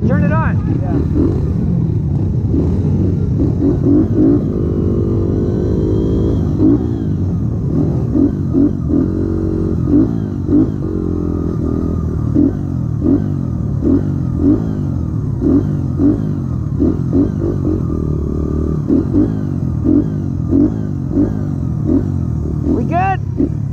Turn it on. Yeah. We good?